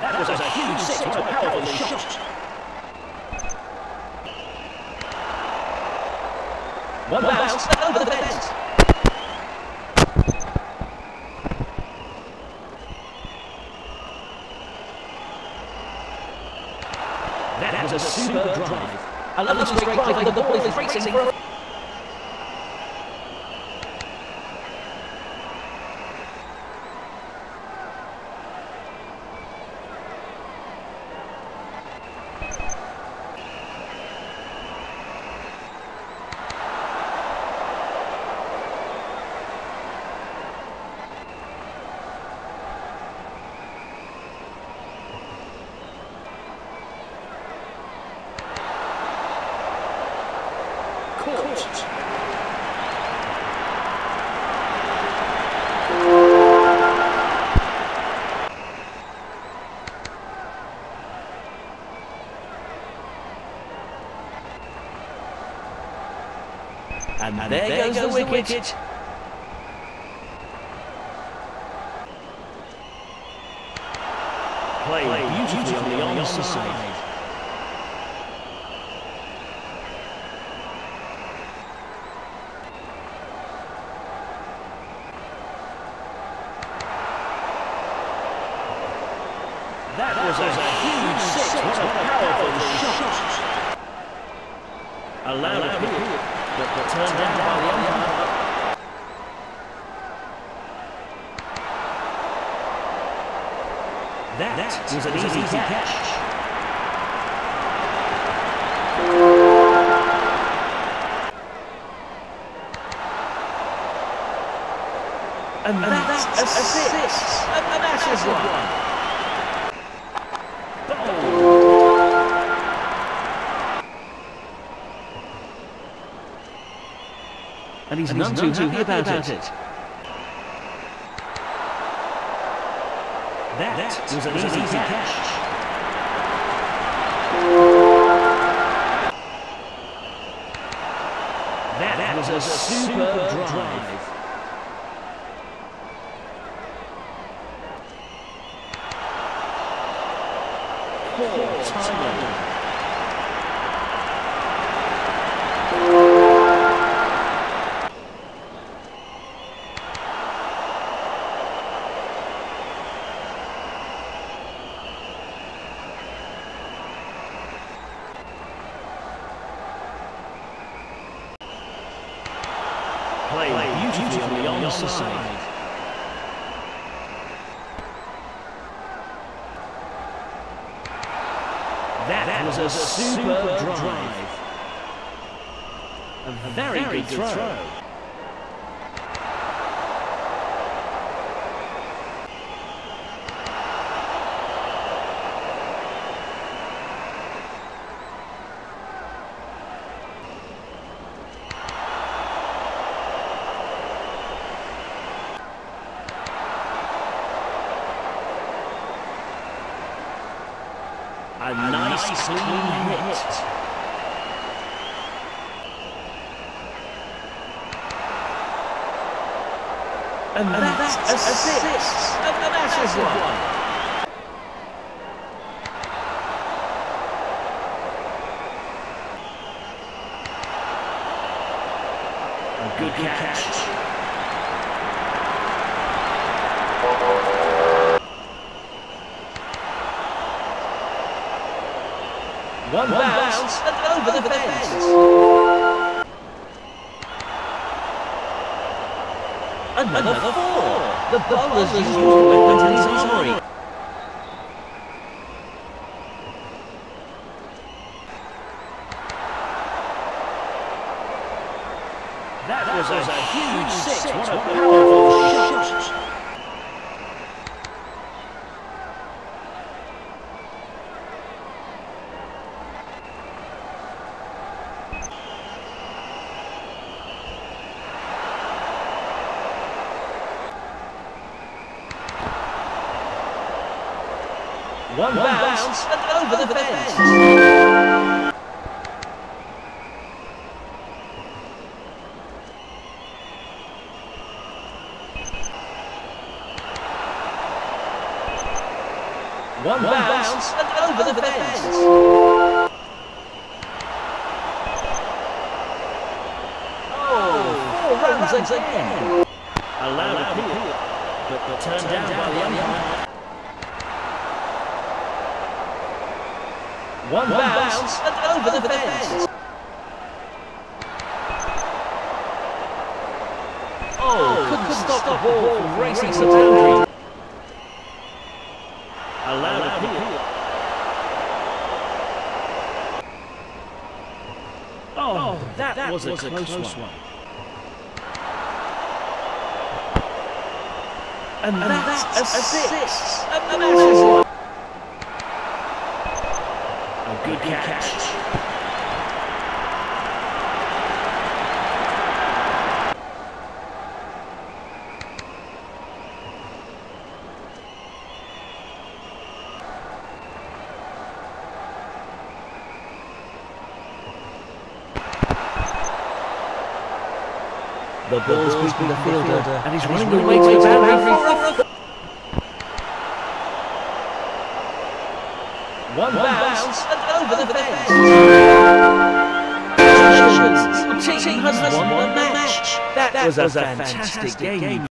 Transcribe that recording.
was a huge six. What a powerful shot. One bounce over the fence. That was a superb drive. A lovely straight drive, the ball is racing for a court. And, and there, there, goes, goes the, wicket. the wicket. Played, Played beautifully, beautifully on the onside. That was a huge six. What a powerful shot. Allowed hit, but turned down by the umpire. That was an easy catch. And that's a six. A massive one. And he's, and none, he's none too happy about, about it. it. That, that was an easy, easy catch. catch. That, that was, was a superb drive. drive. Poor timing. Played beautifully on the onside. That, that was a superb drive. A very, very good, good throw. throw. A nice, nice clean, hit. hit. And, and that's, that's a six. A, a massive one. one. A good, good catch. catch. One, One bounce, bounce and over, over the fence. Another, Another four. The bowler's used weapons in his armory. That was a huge six. What a powerful shot. One, One bounce, bounce and over, over the, the fence. fence. One, One bounce. bounce and over the fence. Oh, four runs again. Allowed appeal, but, but turned down by the umpire. One One bounce and over the fence. Oh, oh couldn't stop the ball from racing to boundary. Allowed appeal. Oh, oh that, was, a close, one. And, that's, a six. A massive one. A good catch. The ball's beaten the fielder, and he's running away to the boundary. One bounce. And over the fence. Team has won match. That was a fantastic game.